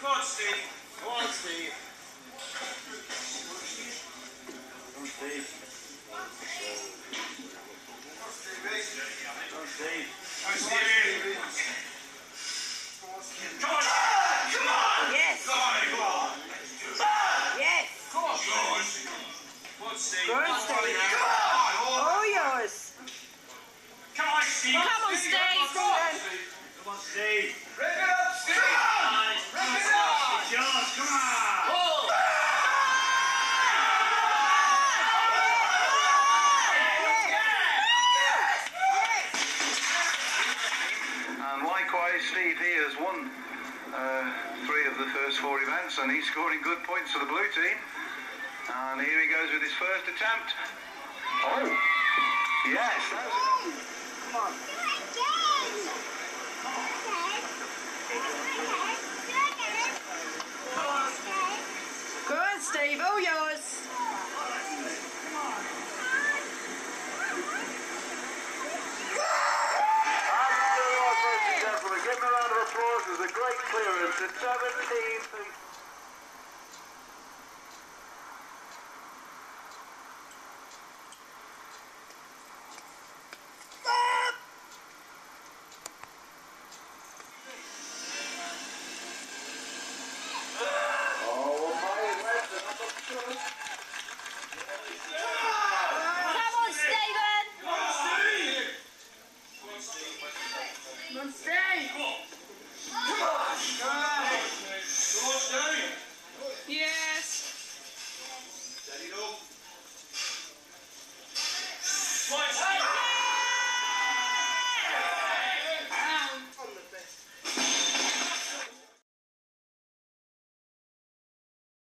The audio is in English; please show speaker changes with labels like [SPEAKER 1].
[SPEAKER 1] Come on, Steve. Come on, Steve.
[SPEAKER 2] Go on,
[SPEAKER 1] Come on,
[SPEAKER 2] Steve.
[SPEAKER 1] Come on!
[SPEAKER 2] All yours.
[SPEAKER 1] Come on, Steve!
[SPEAKER 2] Come on, Steve.
[SPEAKER 1] Come on, Steve!
[SPEAKER 3] Rip it up, Steve!
[SPEAKER 1] Come on,
[SPEAKER 3] Rip it up!
[SPEAKER 1] it's yours, come on!
[SPEAKER 4] And likewise, Steve here has won uh, three of the first four events, and he's scoring good points for the blue team. Ah, and here he goes with his first attempt. Oh, yes, that's
[SPEAKER 2] Go on, Steve. All yours.
[SPEAKER 4] Gentlemen, give him a round of applause. It was a great clearance at 17 feet.
[SPEAKER 2] Come on, Stephen. Come on, Steve. Yes.
[SPEAKER 1] Steady up.